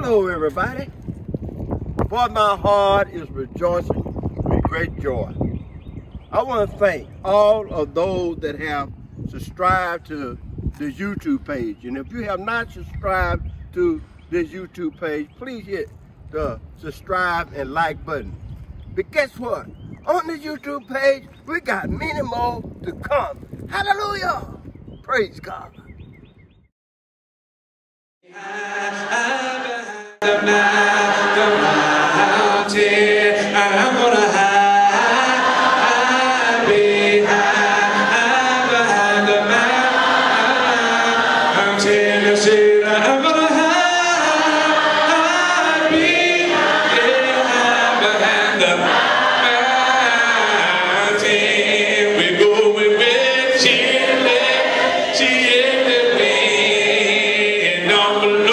Hello, everybody. For my heart is rejoicing with great joy. I want to thank all of those that have subscribed to this YouTube page. And if you have not subscribed to this YouTube page, please hit the subscribe and like button. But guess what? On this YouTube page, we got many more to come. Hallelujah! Praise God. Wind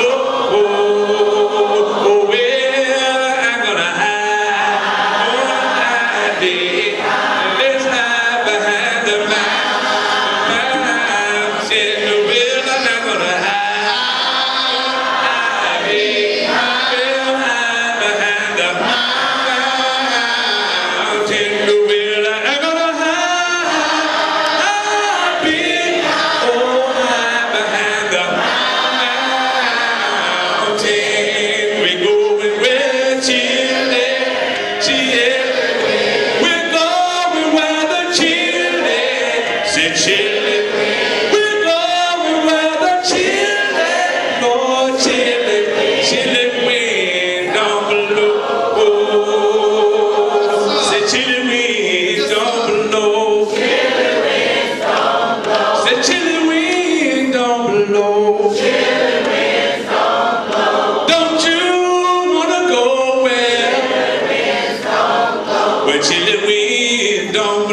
say chilly. We're going where the chilly, Lord chilly, chilly wind down below. Say chilly wind down below. Say chilly wind down below. Don't you wanna go where? Where chilly wind don't